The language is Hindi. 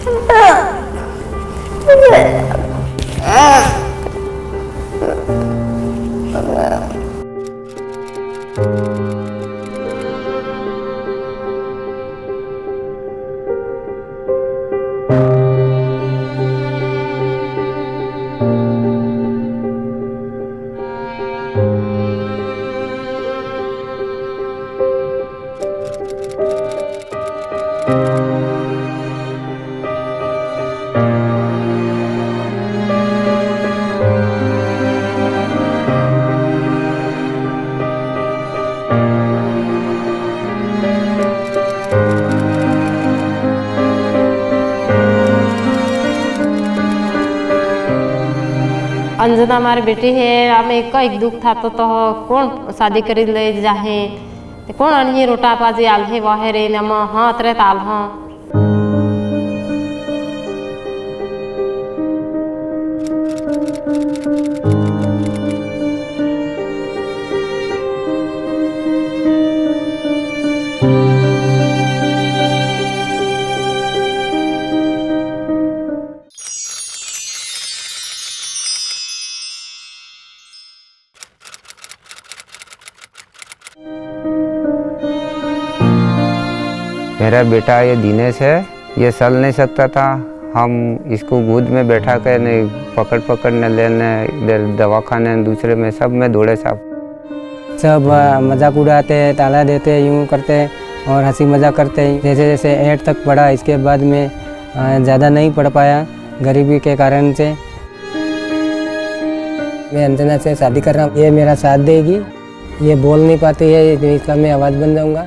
啊！啊！啊！啊！अंजना हमारी बेटी है आम एक एक दुख था तो तो कौन शादी कर ले जाहे? ते कौन अनिए रोटा पाजी आल है वह रे, नम हाँ अतरे ताल हाँ। मेरा बेटा ये दिनेश है, ये चल नहीं सकता था। हम इसको गोद में बैठा कर नहीं पकड़ पकड़ लेने इधर दवाखाने दूसरे में सब में दौड़े साहब। सब मज़ाक उड़ाते, ताला देते, यूँ करते और हँसी मज़ाक करते। जैसे जैसे एट तक पढ़ा, इसके बाद में ज़्यादा नहीं पढ़ पाया गरीबी के कारण से। मैं अंजना से शादी कर रहा हूँ। ये मेरा साथ देगी। ये बोल नहीं पाती है इसका मैं आवाज़ बन जाऊँगा।